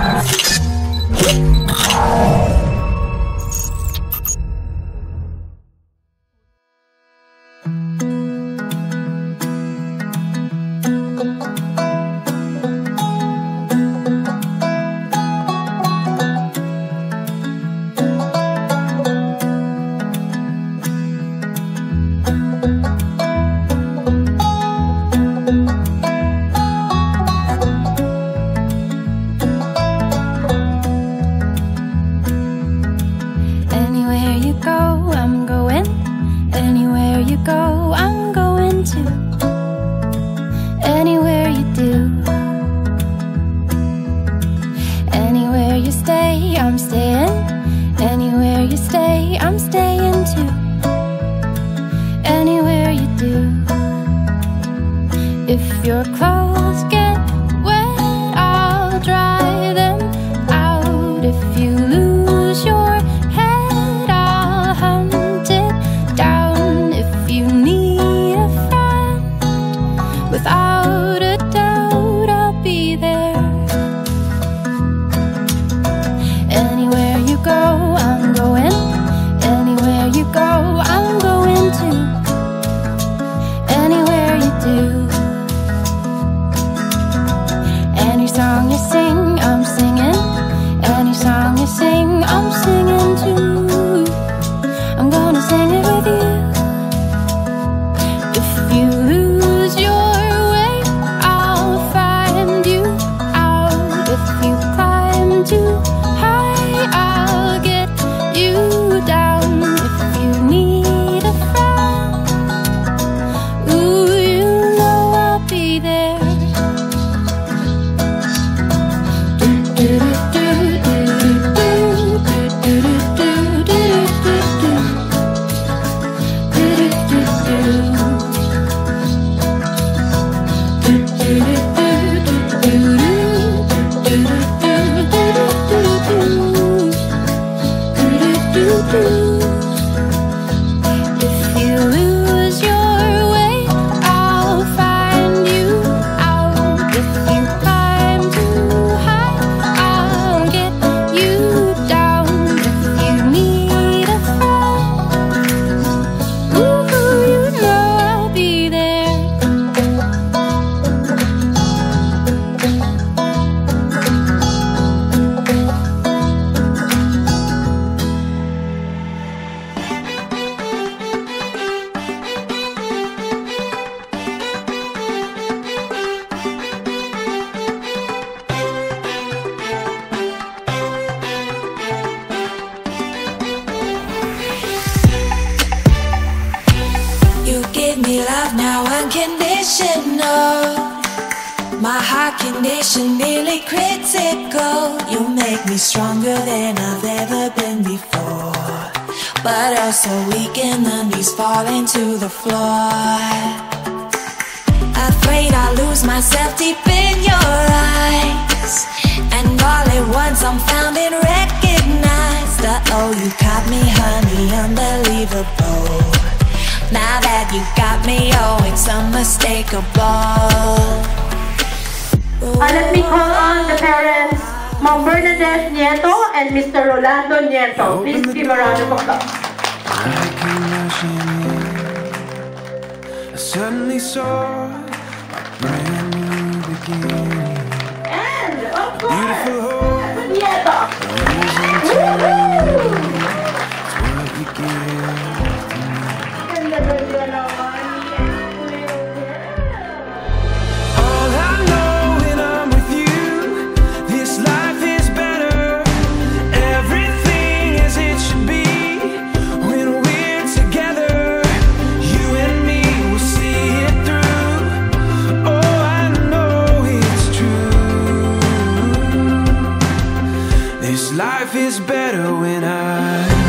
Ah. myself deep in your eyes And all at once I'm found and recognized that, Oh, you caught me, honey, unbelievable Now that you got me, oh, it's unmistakable Ooh. Uh, let me call on the parents, Mom Bernadette Nieto and Mr. Rolando Nieto. Please give a round of applause. I suddenly saw Beautiful home. better when I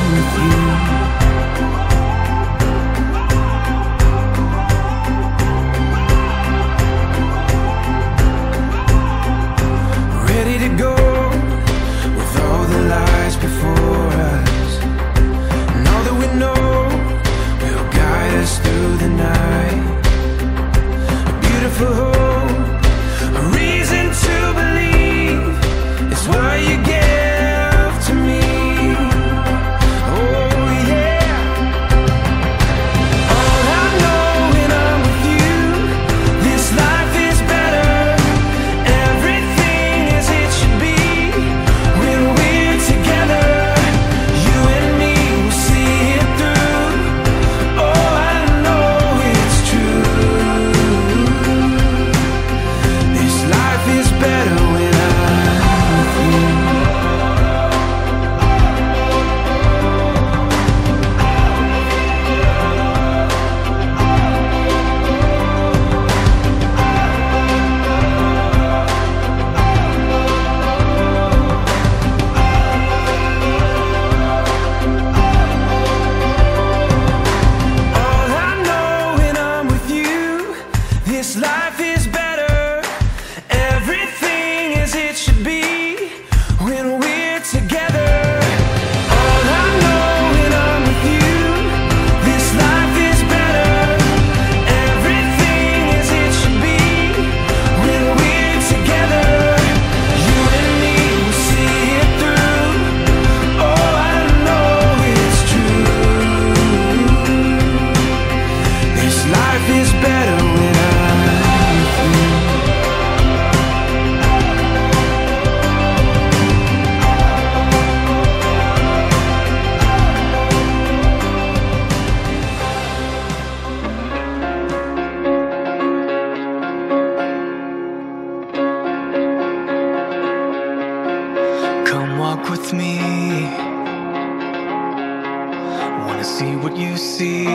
Wanna see what you see.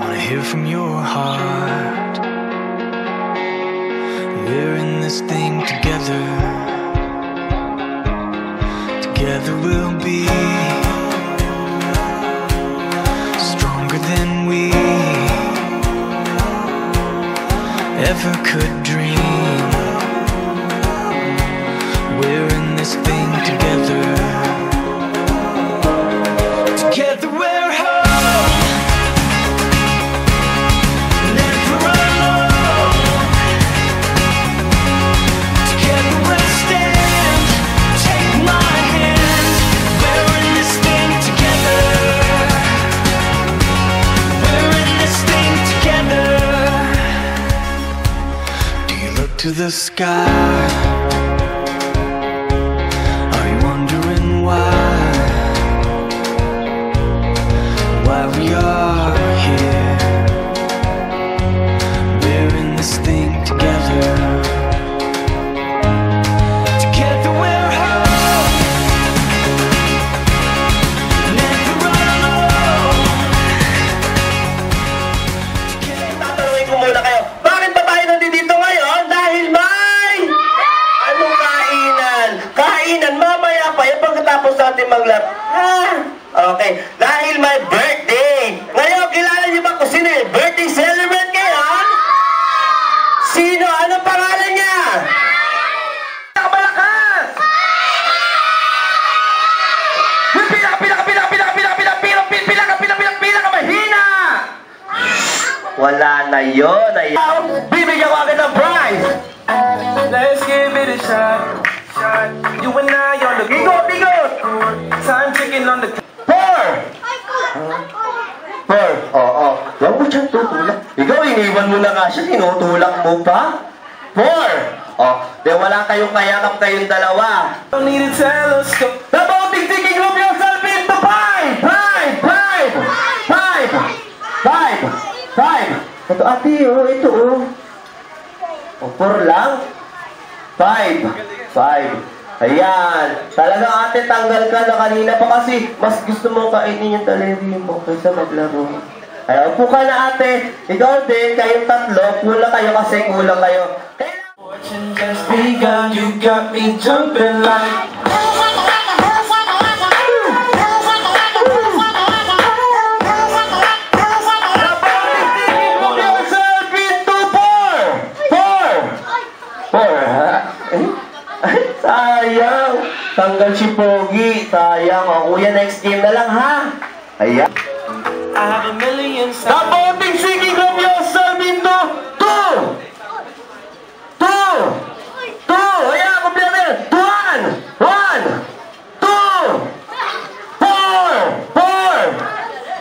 Wanna hear from your heart. We're in this thing together. Together we'll be stronger than we ever could dream. We're in this thing to the sky? Ito ate, oh, ito oh. O, four lang? Five! Five! Ayan! Talagang ate, tanggal ka na kanina pa kasi mas gusto mong kainin yung daliri mo kaysa maglaro. Ay, upo ka na ate. Ikaw din, kayong tatlo, kulang kayo kasi kulang kayo. Kaya Fortune just begun. You got me jumping like. Sayang. Tanggal si Pogi. Sayang. O, kuya, next game na lang, ha? Ayan. I have a million voting seeking of yourself into two! Two! Two! Ayan, kompleto yan. One! One! Two! Four! Four!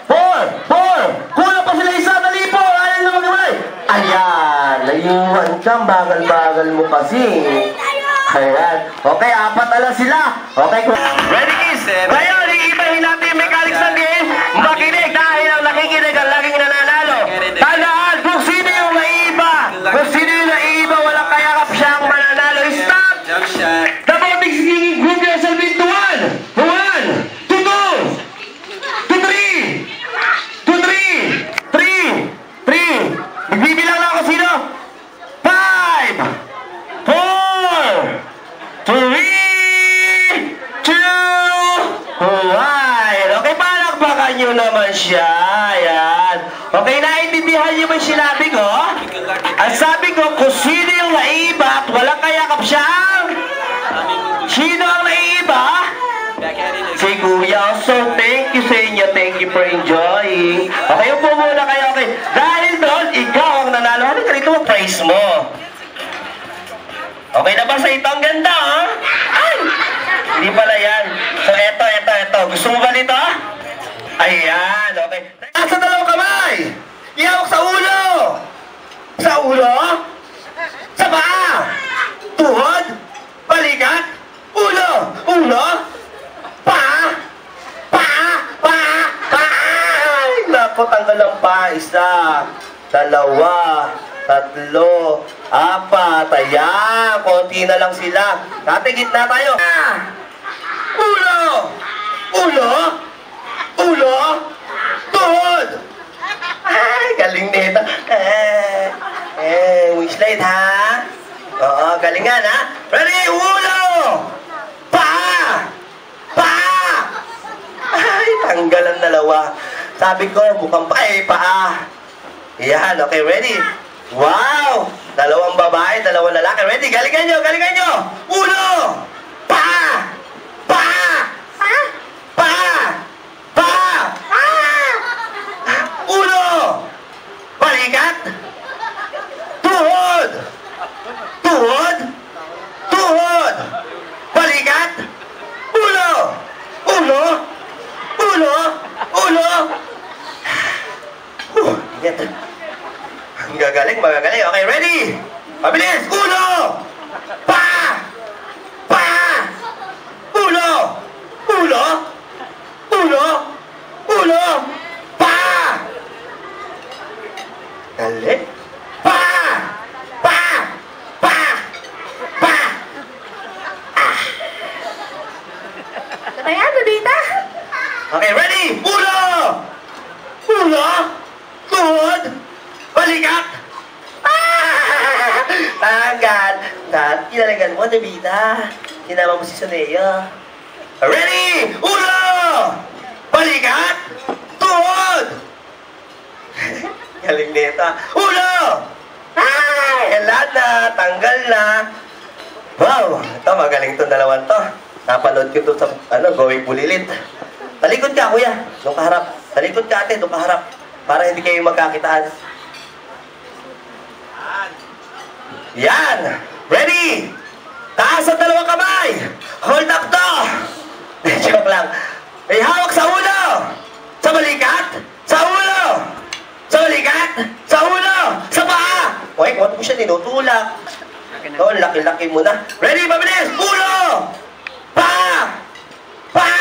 Four! Four! Kulang pa sila isa na lipo! Ayan na magkamay! Ayan! Naiwan kang bagal-bagal mo kasi. Ayan. Okay, apat na lang sila. Okay, ready kids? Ngayon, iibahin natin yung mechanics ng game. Makinig dahil ang nakikinig ang laging nananalo. Tandaan, kung sino yung naiiba, kung sino yung naiiba, walang kayakap siya ang mananalo. Stop! Jump shot. The voting singing group yourself into one! To one! To two! To three! To three! Three! Three! Nagbibilang na ako sino? Five! Four! Three! Two! One! Okay, palakpakan nyo naman siya. Ayan. Okay, naintindihan niyo ba yung sinabi ko? Ang sabi ko, kung sino yung naiba at walang kayakap siyang? Sino ang naiba? Si Kuya. So, thank you sa inyo. Thank you for enjoying. Okay, upo muna kayo. Okay. Dahil doon, ikaw ang nanalo. Ano ka dito? Praise mo. Okay na ba sa ito? Ang ganda, ha? Ay! Hindi pala yan. So, eto, eto, eto. Gusto mo ba nito? Ayan, okay. Nasa dalawang kamay! Ihawak sa ulo! Sa ulo? Sa paa! Tuhod? Balikat? Ulo! Ulo? Paa? Paa? Paa? Paa! Ay, naku, tanggal ang paa. Isa, dalawa, tatlo, apat. Ayan, konti na lang sila. Dati gitna tayo. Ulo! Ulo? Ulo? Tuhod! Ay, galing nito. Eh, eh, wishlight ha? Oo, galingan ha? Ready? Ulo! Paa! Paa! Ay, tanggal ang dalawa. Sabi ko, mukhang pa eh, paa. Yan, okay, ready? Wow! Dalawang babae, dalawang lalaki. Ready? Galingan nyo, galingan nyo! Ulo! Paa! Paa! Paa! Ulo! Balikat! Tuhod! Tuhod! Tuhod! Balikat! Ulo! Ulo! Ulo! Ulo! Huh, ingat. Ang gagaling, magagaling. Okay, ready? Mabilis! Ulo! Pa! Pa! Ulo! Ulo! Ulo! Ulo! Pa! Dali. Pa! Pa! Pa! Pa! Ayan, Lolita. Okay, ready? Ulo! Ulo! Tuhod! Balikat! Ah! Tanggal! Dahil kinalagan mo, Davida. Sinama mo si Soneo. Ready? Ulo! Balikat! Tuhod! Galing nito. Ulo! Ay! Lahat na! Tanggal na! Wow! Ito, magaling itong dalawan to. Napanood ko ito sa, ano, Going Bulilit. Talikod ka, kuya. Doon ka harap. Talikod ka, ate. Doon ka harap. Para hindi kayo magkakitaan. Yan! Ready! Taas ang dalawang kamay! Hold up to! Joke lang. May hawak sa ulo! Sa balikat! Sa ulo! Sa balikat! Sa ulo! Sa paa! Okay, kung mo siya tinutulak. Oo, laki-laki mo na. Ready, mabilis! Ulo! Pa! Pa!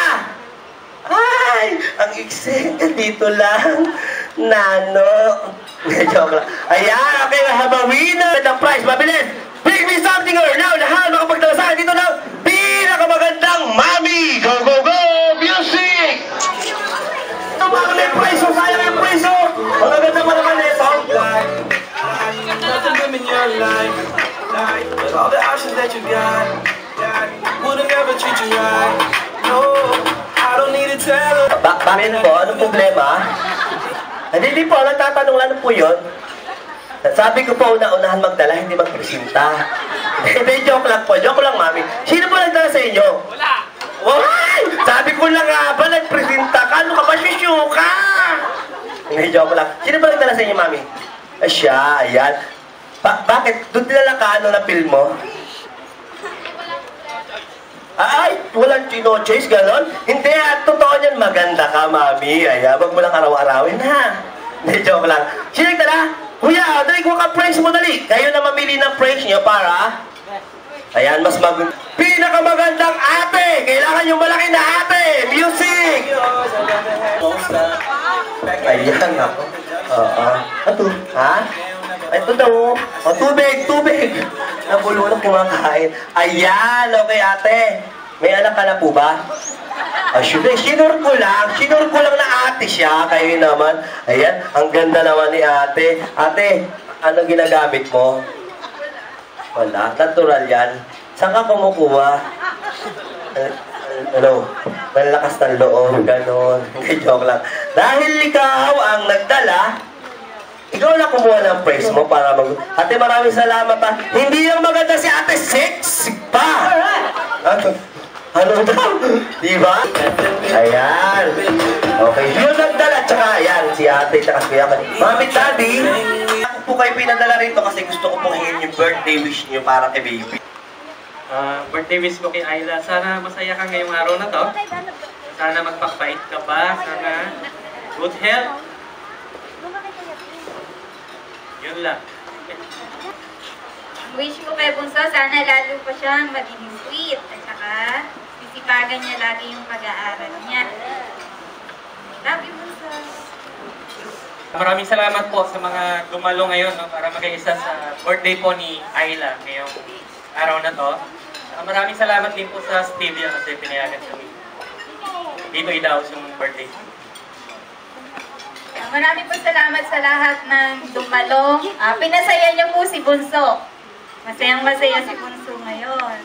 Ay! Ang eksena dito lang. Nano. Joke lang. Ayan, okay, we have a winner. The prize, mabilis! Bring me something or now, lahat makapagdalasan dito ng pinakamagandang Mami! Go, go, go! Music! Ito ba may prize? Sayang yung prize, oh! Ang gaganda pa naman ito. Nothing them in your life. Like, with all the options that you got, wouldn't ever treat you right. No, I don't need to tell her. Ba bakit po? Anong problema? Hindi, hindi po. Nagtatanong lang po yun. Sabi ko po, una-unahan magdala, hindi magpresinta. Hindi, joke lang po. Joke lang, mami. Sino po nagdala sa inyo? Wala. Why? Sabi ko lang nga ba, nagpresinta ka? Ano ka ba, sisyo ka? Hindi, joke lang. Sino po nagdala sa inyo, mami? Siya, ayan. Ba bakit? Doon dinala ka, ano na film mo? Ay, walang chino-chase, ganon? Hindi, at totoo niyan, maganda ka, mami. Ay, ah, wag mo lang araw-arawin, ha? Hindi, joke lang. Sino nagdala? Kuya, dali ko ka praise mo, dali. Kayo na mamili ng praise niyo para... Ayan, mas mag... Pinakamagandang ate! Kailangan yung malaki na ate! Music! Ayan, ako. Oo. Ito, ha? Ay, Ito daw. O, tubig, tubig. Nabulunok kumakain. Ayan, okay ate. May anak ka na po ba? Ah, syempre, sinur ko lang. Sinur ko lang na ate siya. Kayo naman. Ayan, ang ganda naman ni ate. Ate, ano ginagamit mo? Wala, natural yan. Saan ka kumukuha? Eh, ano, malakas ng loob, ganon. Joke lang. Dahil ikaw ang nagdala, ikaw na kumuha ng praise mo para mag... Ate, maraming salamat ha. Hindi yung maganda si ate, sexy pa! Ano? Ano daw? Di ba? Ayan. Okay, yun nagdala. Tsaka ayan, si ate, tsaka si kuya. Mami, daddy, ako po kayo pinadala rito kasi gusto ko pong hingin yung birthday wish niyo para kay baby. Ah, birthday wish ko kay Ayla. Sana masaya ka ngayong araw na to. Sana magpapait ka pa. Sana good health. Yun lang. Ang wish ko kay Bunso, sana lalo pa siyang maging sweet. At saka, sisipagan niya lagi yung pag-aaral niya. Love you, Bunso. Maraming salamat po sa mga dumalo ngayon no, para mag-isa sa birthday po ni Ayla ngayong araw na to. Maraming salamat din po sa Stevia kasi pinayagan kami. Dito idaos yung birthday. Ah, Marami po salamat sa lahat ng dumalo. Ah, pinasaya niyo po si Bunso. Masayang masaya si Bunso ngayon.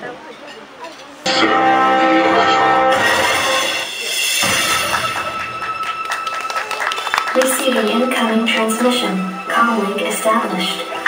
Receiving incoming transmission. Comlink established.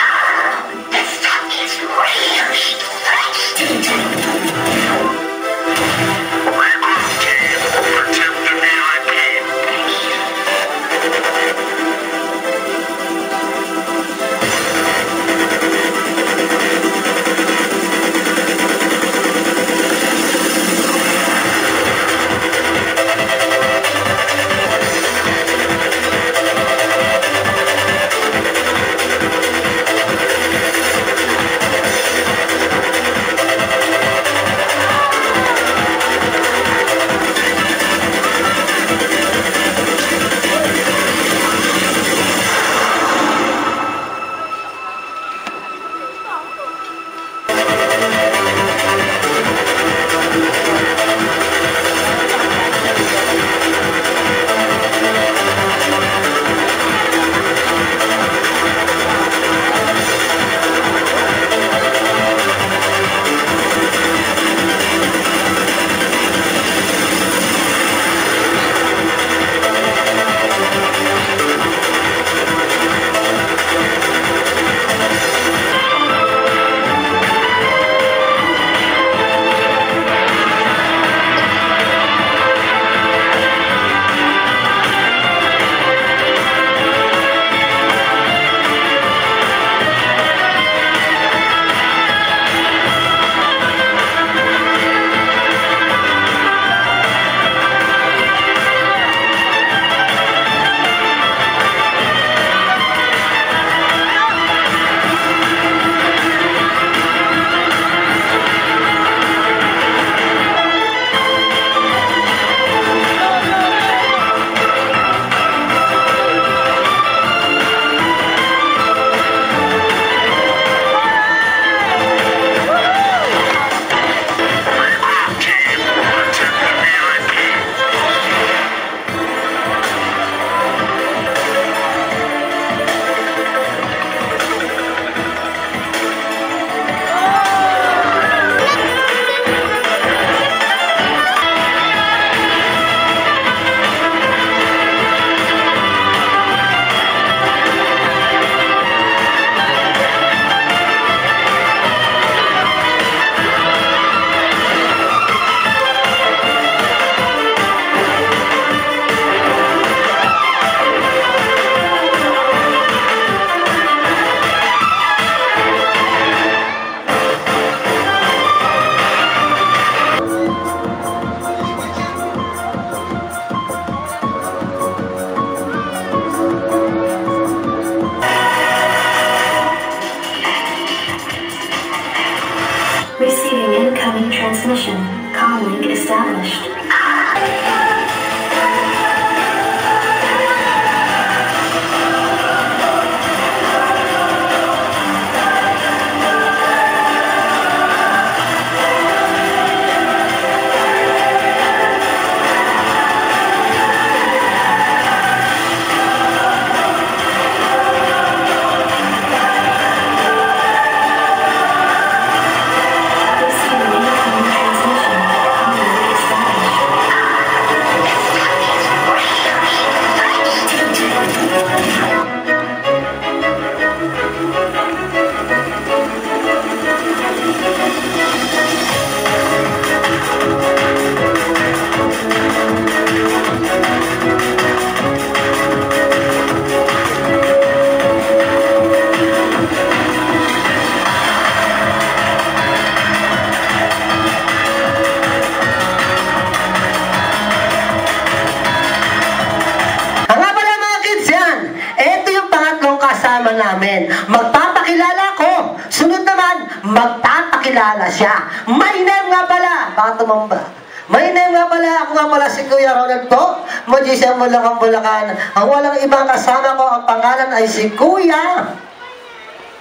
Tumamba. My name nga pala, ako nga pala si Kuya Ronald po. Magisiang Bulacan, Bulacan. Ang walang ibang kasama ko, ang pangalan ay si Kuya.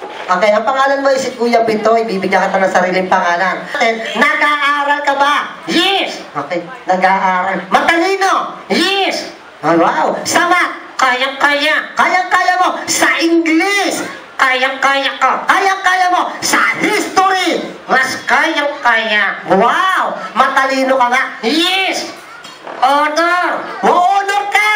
Okay, ang pangalan mo ay si Kuya Pitoy. Bibigyan ka ng sariling pangalan. Nag-aaral ka ba? Yes! Okay, nag-aaral. Matalino? Yes! Oh, wow! Sama! Kayang-kaya! Kayang-kaya mo sa English! Kayang-kaya ko! Kayang-kaya mo sa history! Mas kayang-kaya! Wow! Matalino ka nga! Yes! Honor! Honor ka!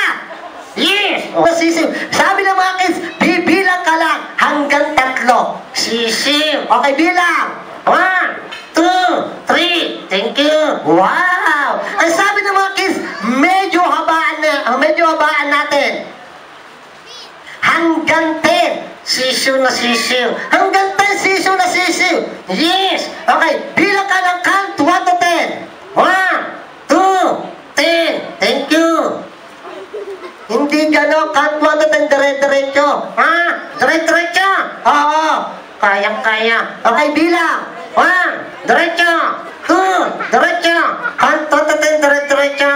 Yes! O, sisim. Sabi ng mga kids, bibilang ka lang hanggang tatlo. Sisim. Okay, bilang. One, two, three. Thank you. Wow! Ang sabi ng mga kids, medyo habaan na, medyo habaan natin. Hanggang 10. Sisiw na sisiw. Hanggang 10 sisiw na sisiw. Yes! Okay, bilang ka ng count 1 to 10. 1, 2, 10. Thank you. Hindi gano'n, count 1 to 10, dire-diretso. Ha? Dire-diretso? Oo. Kayang-kaya. Okay, bilang. 1, diretso. 2, diretso. Count 2 to 10, dire-diretso.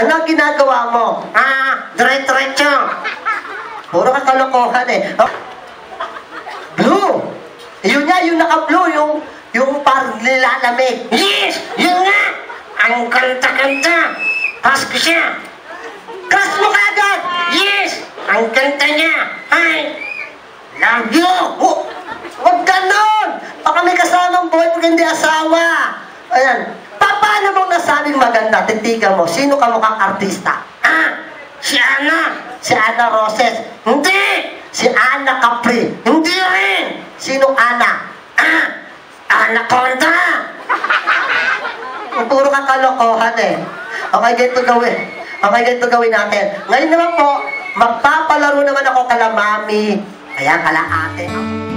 Ano ginagawa mo? Ah, dire-diretso. Puro ka kalokohan eh. Oh. Blue! Yun nga, yung naka-blue, yung, yung parang nilalamig. Yes! Yun nga! Ang ganda-ganda! Pasko siya! Crush mo kagad! Yes! Ang ganda niya! Hi! Love you! Oh, huwag ganon! Baka may kasamang boyfriend, hindi asawa! Ayan. Pa, paano mong nasabing maganda? Titigan mo. Sino ka mukhang artista? Ah! Si Ana! Si Ana Roses? Hindi! Si Ana Capri? Hindi rin! Sino Ana? Ah! Anaconda! Puro ka kalokohan eh. Okay, ganito gawin. Okay, ganito gawin natin. Ngayon naman po, magpapalaro naman ako kala mami. Kaya kala ate. You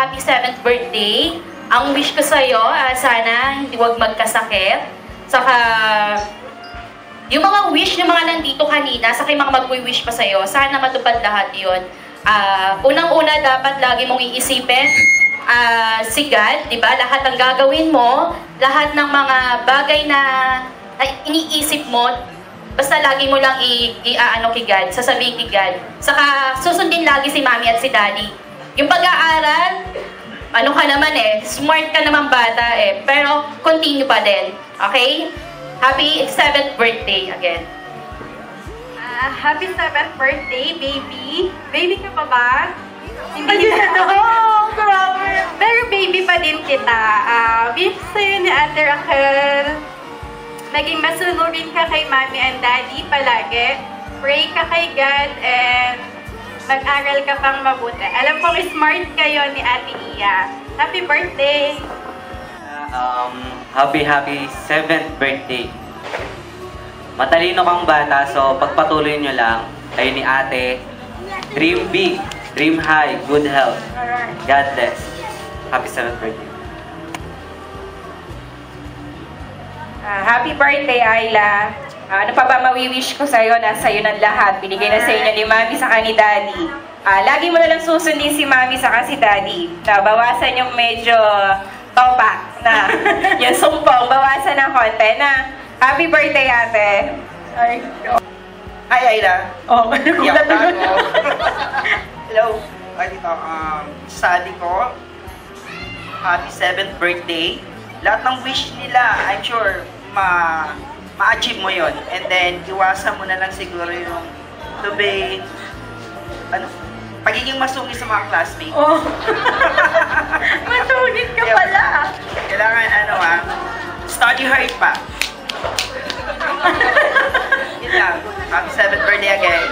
happy 7th birthday. Ang wish ko sa'yo, ah, sana hindi wag magkasakit. Saka, yung mga wish ng mga nandito kanina, sa mga mag-wish pa sa'yo, sana matupad lahat yon. Ah, unang-una, dapat lagi mong iisipin ah, si God, di ba? Lahat ng gagawin mo, lahat ng mga bagay na, na iniisip mo, basta lagi mo lang i, i kay God, sasabihin kay God. Saka susundin lagi si Mami at si Daddy. Yung pag-aaral, ano ka naman eh, smart ka naman bata eh, pero continue pa din. Okay? Happy 7th birthday again. Ah, happy 7th birthday, baby. Baby ka pa ba? Hindi na. oh, grabe. Pero baby pa din kita. Ah, wish sa'yo ni Ate Raquel. Naging masunurin ka kay Mommy and Daddy palagi. Pray ka kay God and mag-aral ka pang mabuti. Alam kong smart kayo ni Ate Iya. Happy birthday! Um, happy, happy 7th birthday. Matalino kang bata, so pagpatuloy nyo lang, kayo ni ate, dream big, dream high, good health. God bless. Happy 7th birthday. Ah, happy birthday, Ayla. Ah, ano pa ba mawiwish ko sa'yo? Nasa iyo ng lahat. Binigay na sa inyo ni Mami sa ni Daddy. Ah, lagi mo na lang susundin si Mami sa si Daddy. Na bawasan yung medyo topak na yung sumpong. Bawasan ng konti na happy birthday, ate. Ay, Hi, Ayla. oh, Iyak nagulat na ako. Hello. Ay, dito. Um, sadi ko. Happy 7th birthday. Lahat ng wish nila, I'm sure, ma ma-achieve mo yon And then, iwasan mo na lang siguro yung to be, ano, pagiging masungit sa mga classmates. Oh. Masungit ka pala. Kailangan, ano ah, study hard pa. Yun lang. Happy 7th birthday again.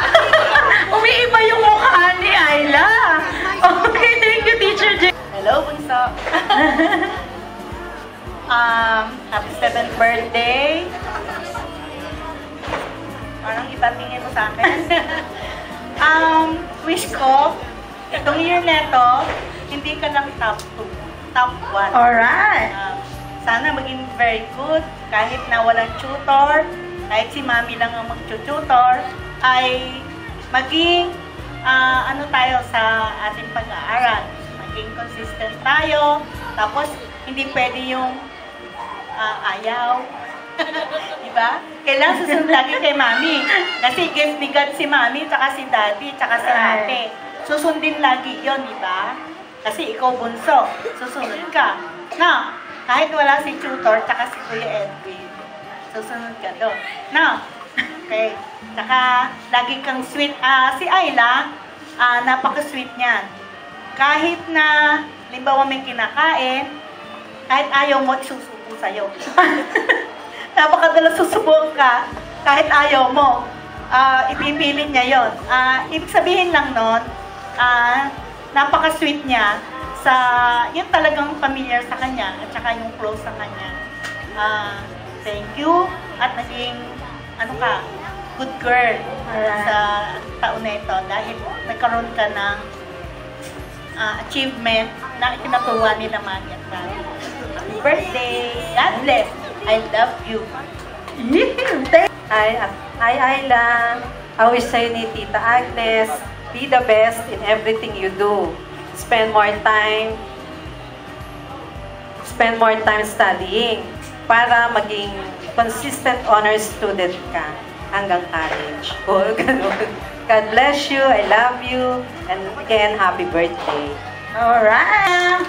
Umiiba yung mukha ni Ayla. Okay, thank you, Teacher J. Hello, Bunso. Um, happy 7th birthday. Parang iba tingin mo sa akin. um, wish ko, itong year na ito, hindi ka lang top 2, top 1. Alright. Um, sana maging very good, kahit na walang tutor, kahit si mami lang ang mag-tutor, ay maging ah, ano tayo sa ating pag-aaral. Maging consistent tayo, tapos hindi pwede yung ah, ayaw. diba? Kailangan susunod lagi kay mami. Kasi gift ni God si mami, tsaka si daddy, tsaka si ate. Susundin lagi yon di ba? Kasi ikaw bunso, susunod ka. Na, kahit wala si tutor, tsaka si Kuya Edwin, susunod ka doon. Na, okay. Tsaka, lagi kang sweet. Ah, si Ayla, ah, napaka-sweet niyan. Kahit na, limbawa may kinakain, kahit ayaw mo, isusubo sa'yo. Napakadala susubok ka, kahit ayaw mo. Ah, ipipilit niya yon. Ah, ibig sabihin lang nun, ah, napaka-sweet niya sa, yung talagang familiar sa kanya, at saka yung close sa kanya. Ah, thank you, at naging, ano ka, good girl sa taon na ito dahil nagkaroon ka ng ah, achievement na ikinatuwa nila Mami at. Happy birthday! God bless! I love you! Hi, hi Ayla. I wish sa'yo ni Tita Agnes, be the best in everything you do. Spend more time, spend more time studying para maging consistent honor student ka hanggang college. Oh, ganun. God bless you, I love you, and again, happy birthday. Alright!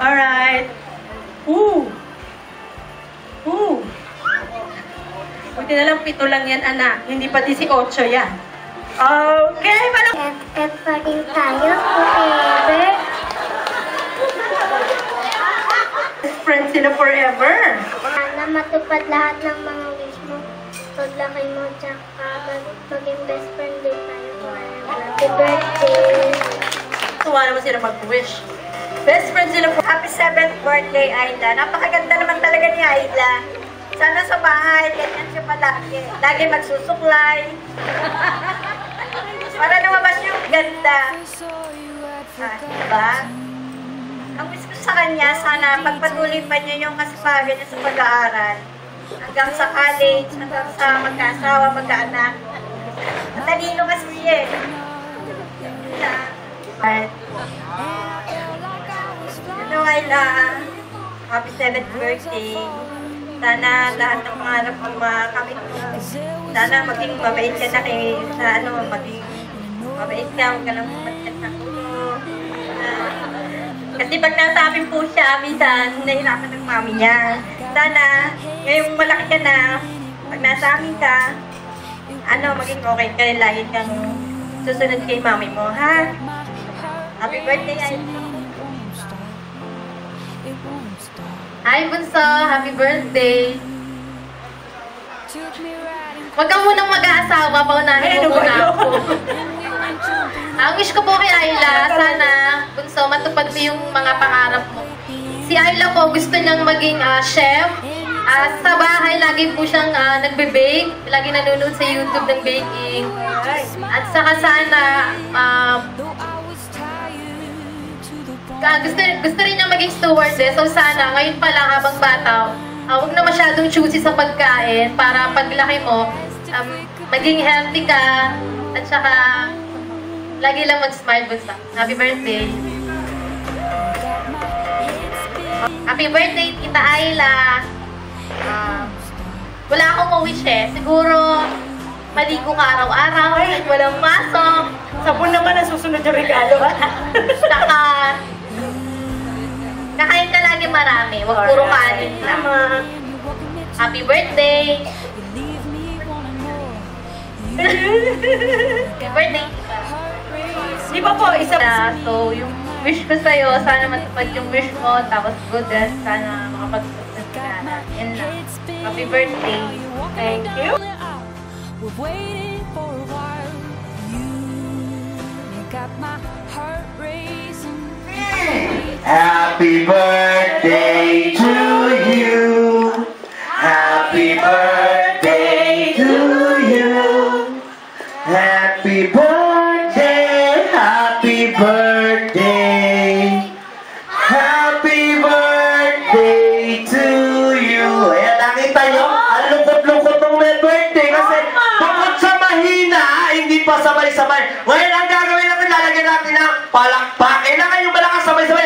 Alright. Ooh! Ooh! Buti na lang pito lang yan, anak. Hindi pa 18 yan. Okay, manong... Rin tayo forever. Friends sila forever. Sana matupad lahat ng mga wish mo. Paglaki mo, tsaka mag- maging best friend din tayo. Happy birthday! Tuwa naman sila mag-wish. Best friends sila for happy 7th birthday, Ayla. Napakaganda naman talaga ni Ayla. Sana sa bahay, ganyan siya palagi. Lagi magsusuklay. Para lumabas yung ganda. Ah, diba? Ang wish ko sa kanya, sana pagpatuloy pa niya yung kasipagan niya sa pag-aaral. Hanggang sa college, hanggang sa magkaasawa, magkaanak. Matalino kasi siya eh. Right. Ano Ayla, happy 7th birthday. Sana lahat ng pangarap mo makamit mo. Sana maging mabait ka na kay, sa ano, maging mabait ka, huwag ka lang ng ulo. Ah, kasi pag nasa amin po siya, minsan nahirapan ng mami niya. Sana, ngayong malaki ka na, pag nasa amin ka, ano, maging okay ka, lagi kang susunod kay mami mo, ha? Happy birthday, Ayla. Hi, Bunso! Happy birthday! Huwag ka munang mag-aasawa, paunahin mo muna ako. Ang wish ko po kay Ayla, sana, Bunso, matupad mo yung mga pangarap mo. Si Ayla po, gusto niyang maging ah, chef. Ah, sa bahay, lagi po siyang ah, nagbe-bake. Lagi nanonood sa YouTube ng baking. At saka sana, ah, Ah, gusto, gusto rin niya maging stewardess. So sana, ngayon pa lang habang bata, ah, huwag na masyadong choosy sa pagkain para paglaki mo, um, maging healthy ka, at saka lagi lang mag-smile basta. Happy birthday! Happy birthday, Tita Ayla! Ah, wala akong wish eh. Siguro, maligo ka araw-araw, walang pasok. Sabon naman ang susunod yung regalo. Saka, Nakain ka lagi marami, wag puro kanin lang. Happy birthday! Happy birthday! Di ba po, isa Na, so, yung wish ko sa'yo, sana matupad yung wish mo, tapos good rest, sana makapag-success ka na. Yan lang. Happy birthday. Thank you. We've waited for a while. You, you got my heart racing. Happy birthday to you. Sabay-sabay. Ngayon, ang gagawin natin, lalagyan natin ng palakpak. Kailangan yung malakas sabay-sabay.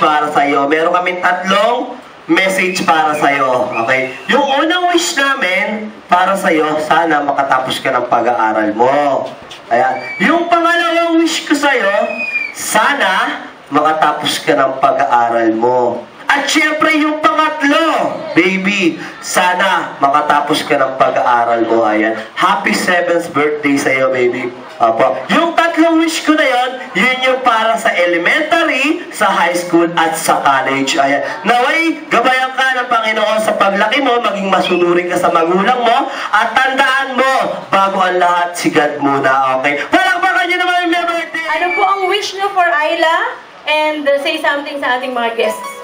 Para sa'yo. Meron kaming tatlong message para sa'yo. Okay? Yung unang wish namin para sa'yo, sana makatapos ka ng pag-aaral mo. Ayan. Yung pangalawang wish ko sa'yo, sana makatapos ka ng pag-aaral mo. At syempre yung pangatlo, baby, sana makatapos ka ng pag-aaral mo. Ayan. Happy 7th birthday sa'yo, baby. Apo. Yung tatlong wish ko na yon, yun yung para sa elementary, sa high school, at sa college. Ayan. Naway, gabayan ka ng Panginoon sa paglaki mo, maging masunurin ka sa magulang mo, at tandaan mo, bago ang lahat, si God muna, okay? Palakpakan nyo naman yung birthday! Ano po ang wish niyo for Ayla? And uh, say something sa ating mga guests.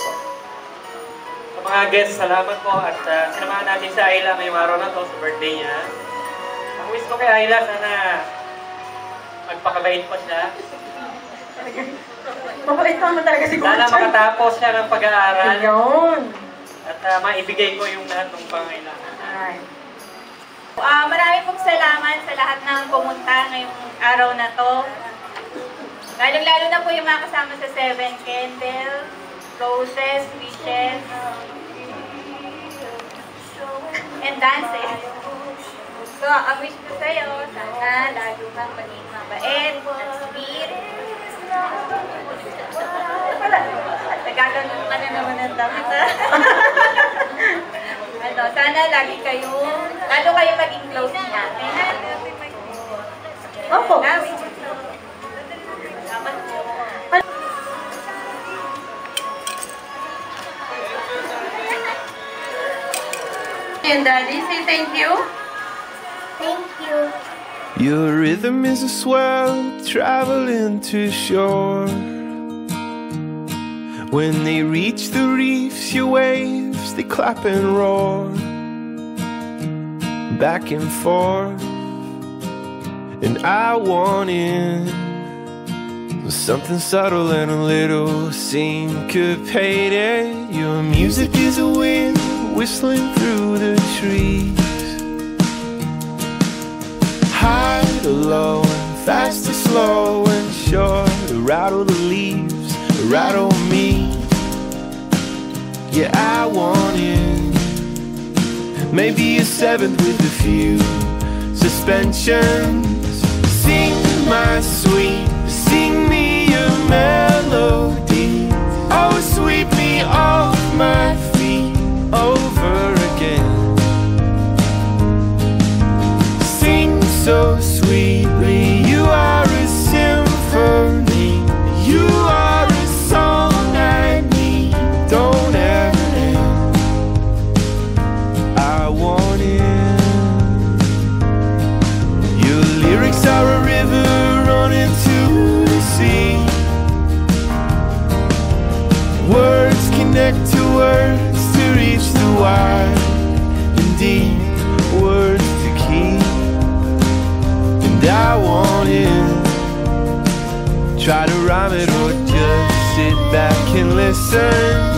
Mga guests, salamat po at uh, sinamahan natin si Ayla ngayong araw na to sa birthday niya. Ang wish ko kay Ayla, sana magpakabait pa siya. Mabait naman talaga si Sana makatapos siya ng pag-aaral. Ayun. At uh, maibigay ko yung lahat ng pangailangan. Alright. Ah, marami pong salamat sa lahat ng pumunta ngayong araw na to. Lalong-lalo na po yung mga kasama sa Seven Candle, Roses, Wishes, and dances. So, ang wish ko sa'yo, sana lalo kang maging mabait at sweet. Nagkaganon ka na naman ng damit, ha? ano, sana lagi kayo, lalo kayo maging close niya. Opo. Salamat And uh, Daddy, say thank you. Thank you. Your rhythm is a swell traveling to shore. When they reach the reefs, your waves they clap and roar back and forth. And I want in something subtle and a little syncopated. Your music is a wind whistling through the trees high to low, and fast to slow, and short to rattle the leaves, rattle me. Yeah, I want it. Maybe a seventh with a few suspensions. Sing my sweet, can listen.